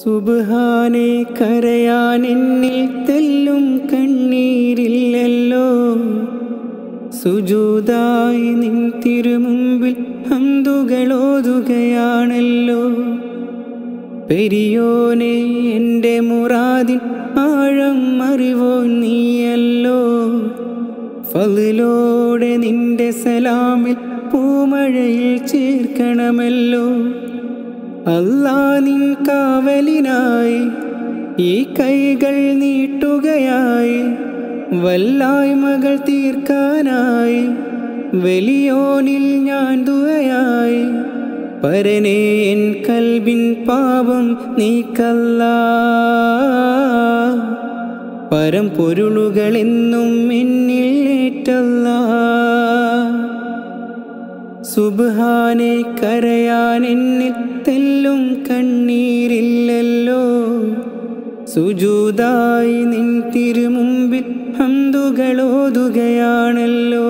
സുബാനെ കരയാൻ എന്നിൽ തെല്ലും കണ്ണീരില്ലല്ലോ. സുജൂതായി നിൻ തിരുമുമ്പിൽ ഹന്തുകളോതുകയാണല്ലോ പെരിയോനെ എന്റെ മുറാദിൻ ആഴം അറിവോ നീയല്ലോ. ഫതിലോടെ നിന്റെ സലാമിൽ പൂമഴയിൽ ചേർക്കണമല്ലോ. അല്ലാ നിൻ കാവലിനായി ഈ കൈകൾ നീട്ടുകയായി. വല്ലായ്മകൾ തീർക്കാനായി വലിയോനിൽ ഞാൻ ദുവയായി പരനേ എൻ കൽവിൻ പാപം നീക്കല്ല. പരം പൊരുളുകളെന്നും എന്നിൽ ഏറ്റല്ല. സുബാനെ കരയാൻ എന്നിൽ തെല്ലും കണ്ണീരില്ലല്ലോ. സുജൂതായി നിൻ തിരുമുമ്പിൽ ഹന്തുകളോതുകയാണല്ലോ.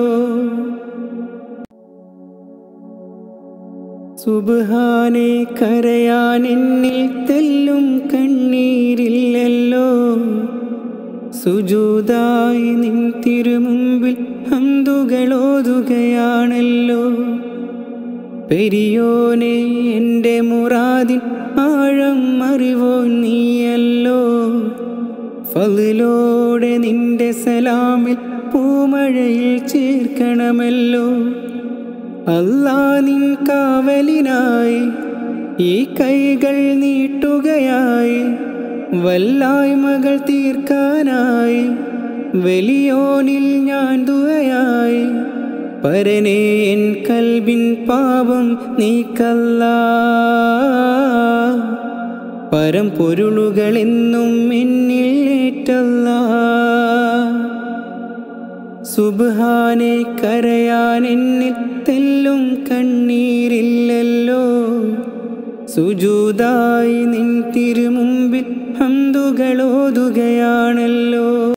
സുബാനെ കരയാൻ എന്നിൽ തെല്ലും കണ്ണീരില്ലല്ലോ. സുജൂതായി നിൻ തിരുമുമ്പിൽ ഹന്തുകളോതുകയാണല്ലോ. പെരിയോനെ എന്റെ മുറാദിൻ ആഴം അറിവോ നീയല്ലോ? ഫതിലോടെ നിന്റെ സലാമിൽ പൂമഴയിൽ ചേർക്കണമല്ലോ. അല്ലാ നിൻ കാവലിനായി ഈ കൈകൾ നീട്ടുകയായി. വല്ലായ്മകൾ തീർക്കാനായി. വലിയോനിൽ ഞാൻ ദുവയായി പരനെ എൻ കൽബിൻ പാപം നീക്കല്ല. പരം പൊരുളുകളെന്നും എന്നിൽ ഏറ്റല്ല. സുബാനെ കരയാൻ എന്നിൽ തെല്ലും കണ്ണീരില്ലല്ലോ. സുജൂതായി നിൻ തിരുമുമ്പിൽ ഹന്തുകളോതുകയാണല്ലോ.